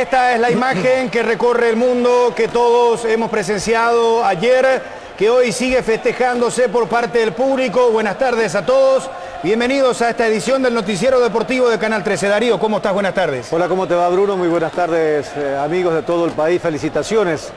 esta es la imagen que recorre el mundo, que todos hemos presenciado ayer, que hoy sigue festejándose por parte del público. Buenas tardes a todos, bienvenidos a esta edición del Noticiero Deportivo de Canal 13. Darío, ¿cómo estás? Buenas tardes. Hola, ¿cómo te va Bruno? Muy buenas tardes eh, amigos de todo el país, felicitaciones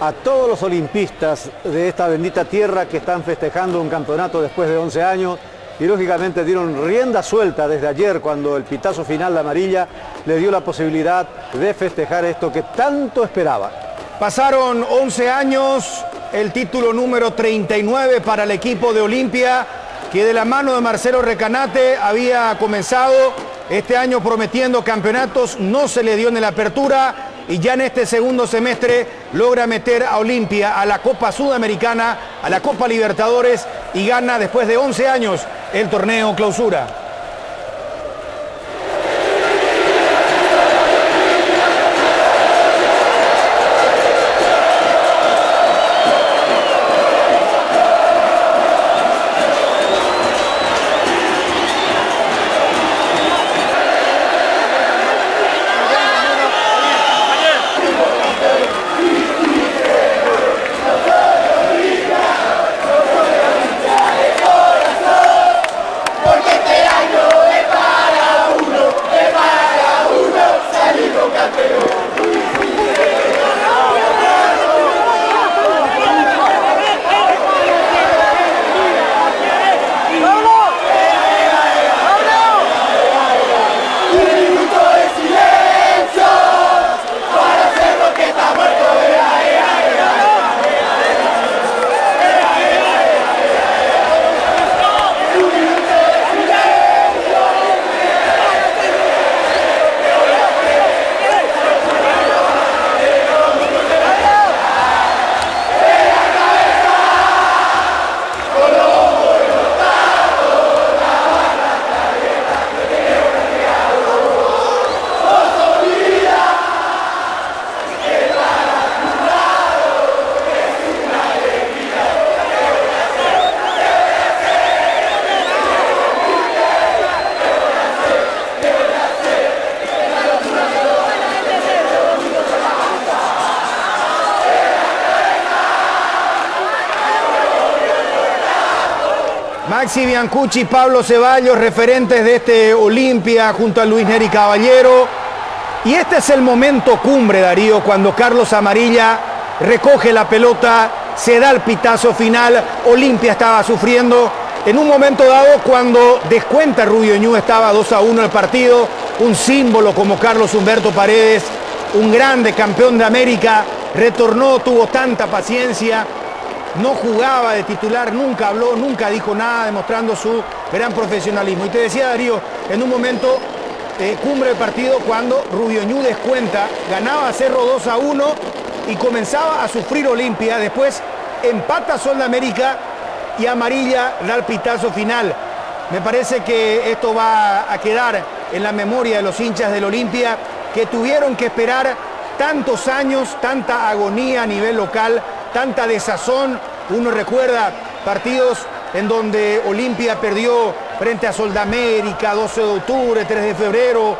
a todos los olimpistas de esta bendita tierra que están festejando un campeonato después de 11 años y lógicamente dieron rienda suelta desde ayer cuando el pitazo final de amarilla le dio la posibilidad de festejar esto que tanto esperaba. Pasaron 11 años, el título número 39 para el equipo de Olimpia, que de la mano de Marcelo Recanate había comenzado este año prometiendo campeonatos, no se le dio en la apertura y ya en este segundo semestre logra meter a Olimpia a la Copa Sudamericana, a la Copa Libertadores y gana después de 11 años el torneo clausura. Maxi Biancucci, Pablo Ceballos, referentes de este Olimpia junto a Luis Neri Caballero. Y este es el momento cumbre, Darío, cuando Carlos Amarilla recoge la pelota, se da el pitazo final, Olimpia estaba sufriendo. En un momento dado, cuando descuenta Rubio Ñu, estaba 2 a 1 el partido, un símbolo como Carlos Humberto Paredes, un grande campeón de América, retornó, tuvo tanta paciencia, no jugaba de titular, nunca habló, nunca dijo nada, demostrando su gran profesionalismo. Y te decía Darío, en un momento eh, cumbre del partido cuando Rubio Ñu descuenta, ganaba Cerro 2 a 1 y comenzaba a sufrir Olimpia, después empata Sol de América y Amarilla da el pitazo final. Me parece que esto va a quedar en la memoria de los hinchas del Olimpia que tuvieron que esperar tantos años, tanta agonía a nivel local tanta desazón. Uno recuerda partidos en donde Olimpia perdió frente a Soldamérica, 12 de octubre, 3 de febrero.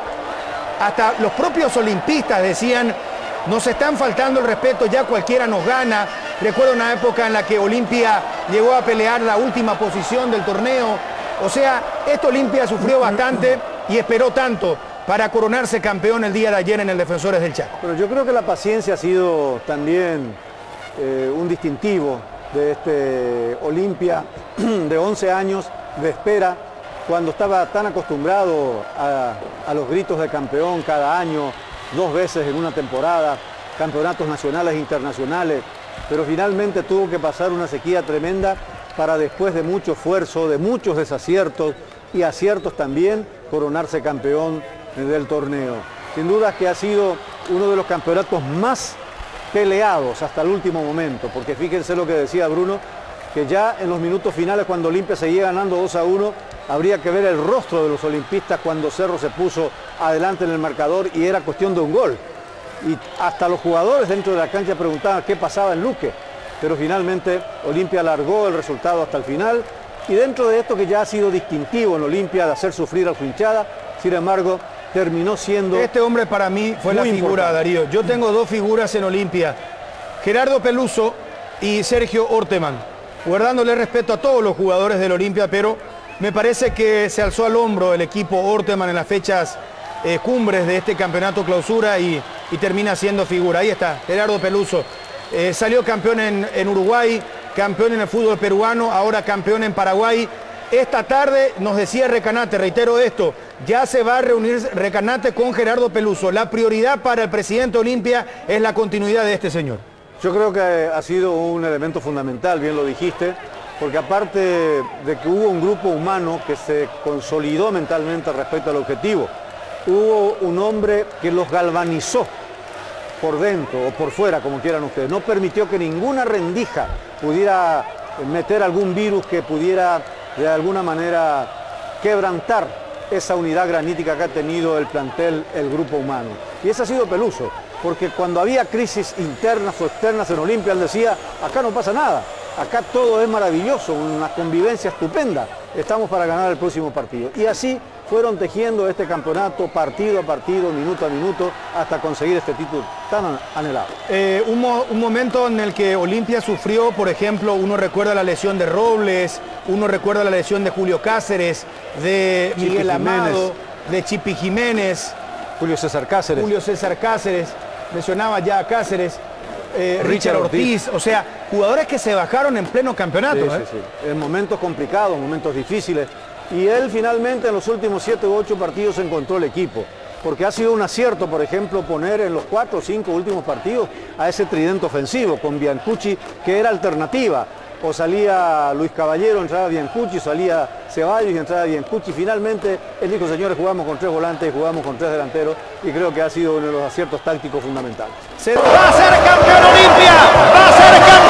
Hasta los propios olimpistas decían, nos están faltando el respeto, ya cualquiera nos gana. Recuerdo una época en la que Olimpia llegó a pelear la última posición del torneo. O sea, esto Olimpia sufrió bastante y esperó tanto para coronarse campeón el día de ayer en el Defensores del Chaco. Pero yo creo que la paciencia ha sido también eh, un distintivo de este Olimpia de 11 años de espera, cuando estaba tan acostumbrado a, los gritos de campeón cada año, dos veces en una temporada, campeonatos nacionales e internacionales, pero finalmente tuvo que pasar una sequía tremenda para después de mucho esfuerzo, de muchos desaciertos y aciertos también, coronarse campeón del torneo. Sin duda que ha sido uno de los campeonatos más peleados hasta el último momento, porque fíjense lo que decía Bruno, que ya en los minutos finales cuando Olimpia seguía ganando 2 a 1, habría que ver el rostro de los olimpistas cuando Cerro se puso adelante en el marcador y era cuestión de un gol. Y hasta los jugadores dentro de la cancha preguntaban qué pasaba en Luque, pero finalmente Olimpia alargó el resultado hasta el final y dentro de esto que ya ha sido distintivo en Olimpia de hacer sufrir a su hinchada, sin embargo, terminó siendo... Este hombre para mí fue la figura, Darío. Yo tengo dos figuras en Olimpia, Gerardo Peluso y Sergio Orteman, guardándole respeto a todos los jugadores del Olimpia, pero me parece que se alzó al hombro el equipo Orteman en las fechas eh, cumbres de este campeonato clausura y, termina siendo figura. Ahí está, Gerardo Peluso. Eh, salió campeón en, Uruguay, campeón en el fútbol peruano, ahora campeón en Paraguay. Esta tarde nos decía Recanate, reitero esto, ya se va a reunir Recanate con Gerardo Peluso. La prioridad para el presidente Olimpia es la continuidad de este señor. Yo creo que ha sido un elemento fundamental, bien lo dijiste, porque aparte de que hubo un grupo humano que se consolidó mentalmente respecto al objetivo, hubo un hombre que los galvanizó por dentro o por fuera, como quieran ustedes. No permitió que ninguna rendija pudiera meter algún virus que pudiera de alguna manera quebrantar esa unidad granítica que ha tenido el plantel, el grupo humano. Y ese ha sido Peluso, porque cuando había crisis internas o externas en Olimpia, él decía, acá no pasa nada, acá todo es maravilloso, una convivencia estupenda, estamos para ganar el próximo partido. Y así fueron tejiendo este campeonato partido a partido, minuto a minuto, hasta conseguir este título tan anhelado. Eh, un, momento en el que Olimpia sufrió, por ejemplo, uno recuerda la lesión de Robles, uno recuerda la lesión de Julio Cáceres, de Miguel Amado, de Chipi Jiménez. Julio César Cáceres. Julio César Cáceres, mencionaba ya a Cáceres. Eh, Richard Ortiz, o sea, jugadores que se bajaron en pleno campeonato. ¿eh? En momentos complicados, momentos difíciles, y él finalmente en los últimos 7 u 8 partidos encontró el equipo. Porque ha sido un acierto, por ejemplo, poner en los 4 o 5 últimos partidos a ese tridente ofensivo con Biancucci, que era alternativa. O salía Luis Caballero, entraba Biancucci, salía Ceballos y entraba Biancucci. Finalmente, él dijo, señores, jugamos con tres volantes, jugamos con tres delanteros y creo que ha sido uno de los aciertos tácticos fundamentales. ¡Va a ser campeón Olimpia! ¡Va a ser campeón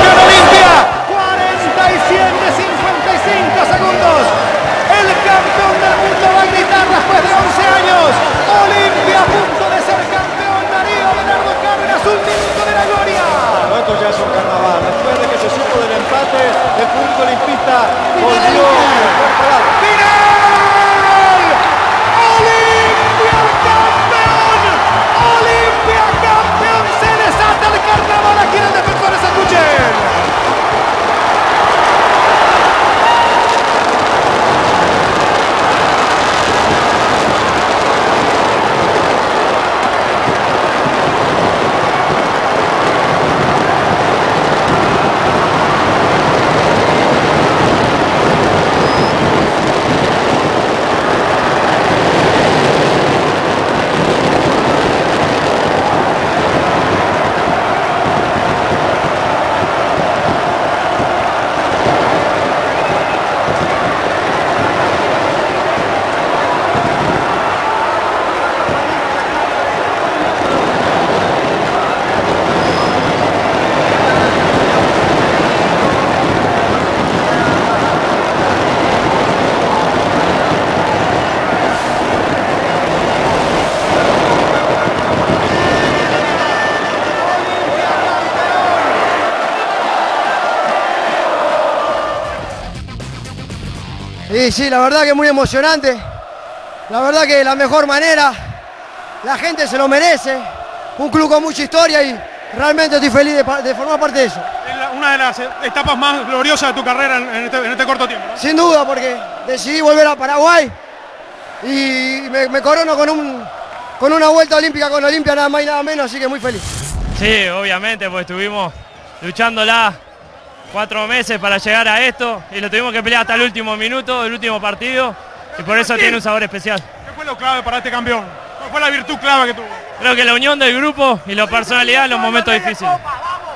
Sí, sí, la verdad que es muy emocionante. La verdad que la mejor manera. La gente se lo merece. Un club con mucha historia y realmente estoy feliz de, formar parte de eso. Es una de las etapas más gloriosas de tu carrera en este, este corto tiempo. Sin duda, porque decidí volver a Paraguay y me, corono con, un, con una vuelta olímpica con Olimpia nada más y nada menos, así que muy feliz. Sí, obviamente, pues estuvimos luchándola cuatro meses para llegar a esto y lo tuvimos que pelear hasta el último minuto, el último partido y por eso tiene un sabor especial. ¿Qué fue lo clave para este campeón? ¿Cuál fue la virtud clave que tuvo? Creo que la unión del grupo y la personalidad en los momentos difíciles.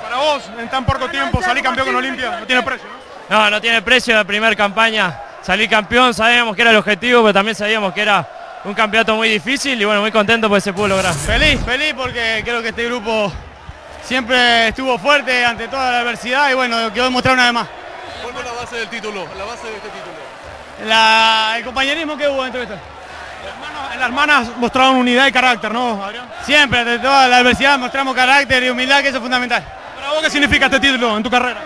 Para vos, en tan poco tiempo, salir campeón con Olimpia, no tiene precio, ¿no? No, no tiene precio la primera campaña. Salir campeón, sabíamos que era el objetivo, pero también sabíamos que era un campeonato muy difícil y bueno, muy contento porque se pudo lograr. Feliz, feliz porque creo que este grupo siempre estuvo fuerte ante toda la adversidad y bueno, quedó demostrado una vez más. ¿Cuál fue la base del título, la base de este título? el compañerismo que hubo dentro de esto. Las hermanas mostraron unidad y carácter, ¿no, Adrián? Siempre, ante toda la adversidad mostramos carácter y humildad, que eso es fundamental. ¿Para vos qué significa este título en tu carrera?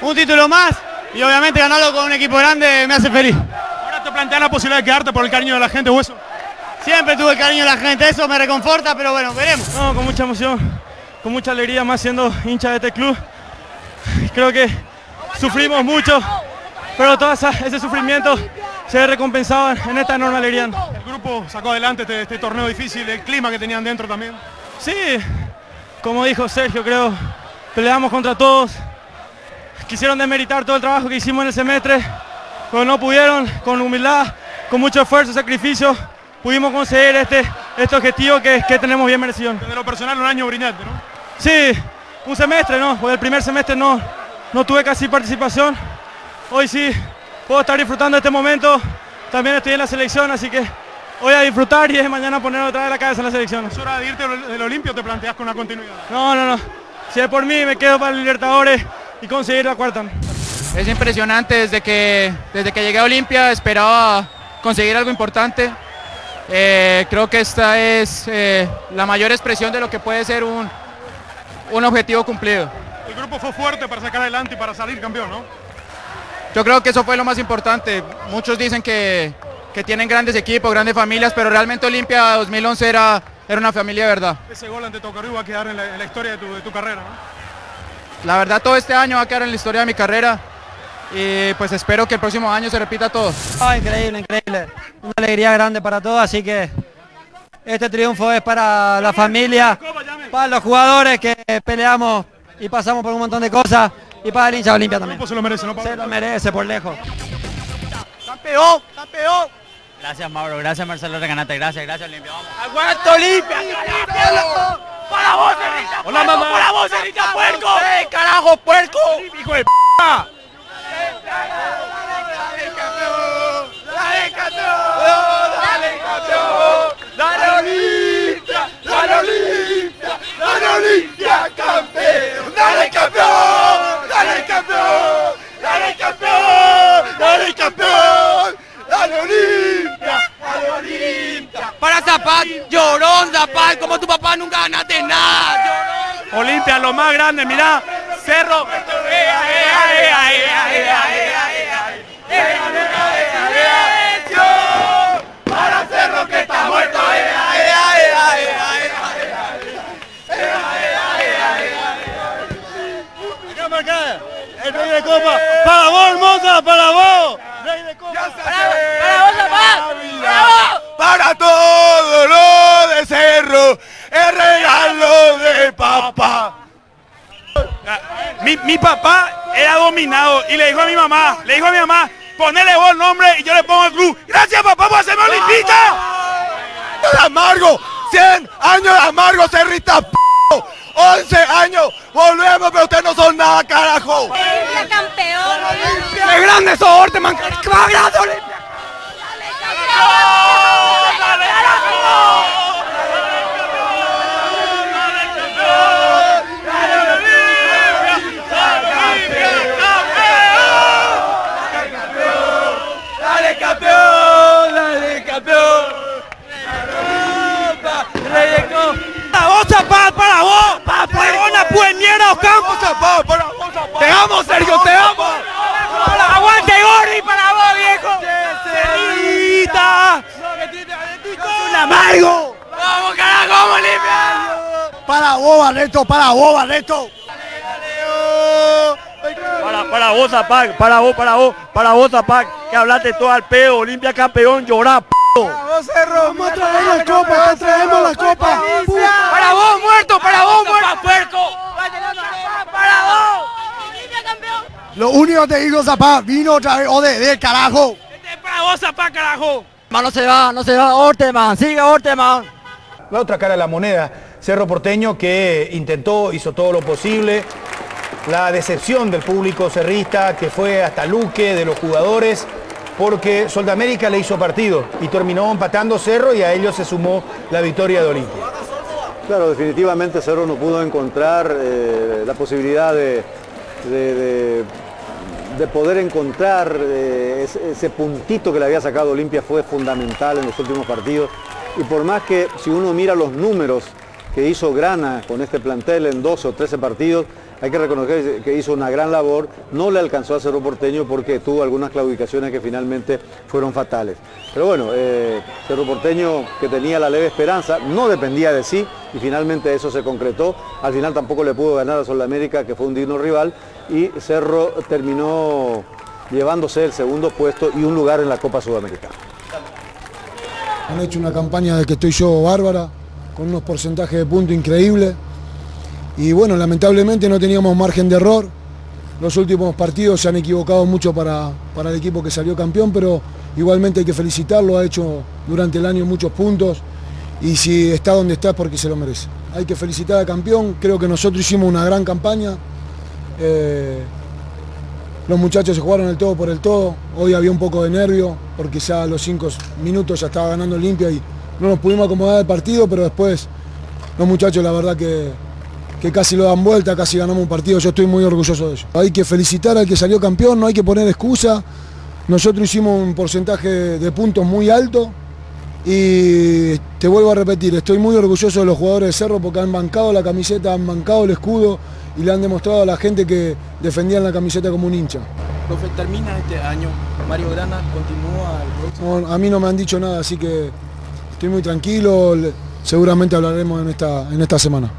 Un título más y obviamente ganarlo con un equipo grande me hace feliz. ¿Ahora te planteas la posibilidad de quedarte por el cariño de la gente, Hueso? siempre tuve cariño de la gente, eso me reconforta, pero bueno, veremos. No, con mucha emoción, con mucha alegría, más siendo hincha de este club. Creo que sufrimos mucho, pero todo ese sufrimiento se recompensaba en esta enorme alegría. El grupo sacó adelante este, este torneo difícil, el clima que tenían dentro también. Sí, como dijo Sergio, creo, peleamos contra todos. Quisieron demeritar todo el trabajo que hicimos en el semestre, pero no pudieron, con humildad, con mucho esfuerzo, sacrificio, pudimos conseguir este, este objetivo que, que tenemos bien merecido. De lo personal, un año brillante, ¿no? Sí, un semestre, ¿no? Porque el primer semestre no, no tuve casi participación. Hoy sí puedo estar disfrutando de este momento. También estoy en la selección, así que voy a disfrutar y es mañana poner otra vez la cabeza en la selección. ¿Es hora de irte del Olimpio o te planteas con una continuidad? No, no, no. Si es por mí, me quedo para el Libertadores y conseguir la cuarta. Es impresionante, desde que, desde que llegué a Olimpia esperaba conseguir algo importante. Eh, creo que esta es eh, la mayor expresión de lo que puede ser un, un objetivo cumplido. El grupo fue fuerte para sacar adelante y para salir campeón, ¿no? Yo creo que eso fue lo más importante. Muchos dicen que, que tienen grandes equipos, grandes familias, pero realmente Olimpia 2011 era, era una familia de verdad. Ese gol ante Tocarú va a quedar en la, en la historia de tu, de tu carrera, ¿no? La verdad todo este año va a quedar en la historia de mi carrera y pues espero que el próximo año se repita todo. Oh, increíble, increíble. Una alegría grande para todos, así que este triunfo es para la familia, para los jugadores que peleamos y pasamos por un montón de cosas y para el hincha Olimpia también. Se lo merece, ¿no? Se lo merece por lejos. ¡Campeón! ¡Campeón! Gracias Mauro, gracias Marcelo Reganate, gracias, gracias Olimpia. Vamos. ¡Aguanta Olimpia! ¡Para vos! Hola, mamá. ¡Para vos, puerco! ¡Eh, carajo, puerco! ¡Hijo de p***! Llorón Zapat, como tu papá nunca ganaste nada. Llorón. Olimpia, lo más grande, mirá, Cerro. ¡Para Cerro que está muerto! ¡El rey de copa! ¡Para vos, hermosa! ¡Para vos! ¡Rey de copa! Para todo lo de Cerro, el regalo de papá. Mi, mi papá era dominado y le dijo a mi mamá, le dijo a mi mamá, ponele vos el nombre y yo le pongo el club. Gracias papá por hacerme olimpista. de amargo, 100 años de amargo, Cerrita, p***. 11 años, volvemos, pero ustedes no son nada, carajo. Olimpia campeón. ¡Qué grande sos, Orteman! ¡Qué más grande, Olimpia! ¡Dale, campeón! ¡Dale, campeón! Para vos, Zapat, para vos. Para vos, pues mierda, Ocampo. Zapata, para vos, Zapata. ¡Te amo, Sergio, te amo! Aguante, Gordi, para vos, viejo. Cerrita. ¡Un amargo! Vamos, carajo, vamos Olimpia. Para para vos, Barreto. Para, para vos, Zapac, para vos, para vos, para vos, Zapac, que hablaste todo al pedo, Olimpia campeón, llorá, p***. Vamos a traer la copa, te traemos la copa. Para vos, muerto, para vos, muerto, puerco. Para vos. Olimpia campeón. Lo único que te digo, Zapá, vino otra vez, ode, del carajo. Este es para vos, Zapac, carajo. No se va, no se va, Orteman, sigue Orteman. La otra cara de la moneda, Cerro Porteño que intentó, hizo todo lo posible. La decepción del público cerrista que fue hasta Luque, de los jugadores, porque Soldamérica le hizo partido y terminó empatando Cerro y a ellos se sumó la victoria de Olimpia. Claro, definitivamente Cerro no pudo encontrar eh, la posibilidad de, de- de- de poder encontrar eh, ese, ese puntito que le había sacado Olimpia fue fundamental en los últimos partidos. Y por más que si uno mira los números que hizo Grana con este plantel en 12 o 13 partidos, hay que reconocer que hizo una gran labor, no le alcanzó a Cerro Porteño porque tuvo algunas claudicaciones que finalmente fueron fatales. Pero bueno, eh, Cerro Porteño que tenía la leve esperanza, no dependía de sí y finalmente eso se concretó. Al final tampoco le pudo ganar a Sol América, que fue un digno rival, y Cerro terminó llevándose el segundo puesto y un lugar en la Copa Sudamericana. Han hecho una campaña de que estoy yo bárbara, con unos porcentajes de puntos increíbles. Y bueno, lamentablemente no teníamos margen de error. Los últimos partidos se han equivocado mucho para, para el equipo que salió campeón, pero igualmente hay que felicitarlo, ha hecho durante el año muchos puntos y si está donde está es porque se lo merece. Hay que felicitar al campeón, creo que nosotros hicimos una gran campaña. Eh, los muchachos se jugaron el todo por el todo. Hoy había un poco de nervio porque ya a los cinco minutos ya estaba ganando Olimpia y no nos pudimos acomodar el partido, pero después los muchachos la verdad que, que casi lo dan vuelta, casi ganamos un partido. Yo estoy muy orgulloso de ello. Hay que felicitar al que salió campeón, no hay que poner excusa. Nosotros hicimos un porcentaje de puntos muy alto y te vuelvo a repetir, estoy muy orgulloso de los jugadores de Cerro porque han bancado la camiseta, han bancado el escudo y le han demostrado a la gente que defendían la camiseta como un hincha. Profe, termina este año, Mario Grana continúa el próximo. No, a mí no me han dicho nada, así que estoy muy tranquilo, seguramente hablaremos en esta, en esta semana.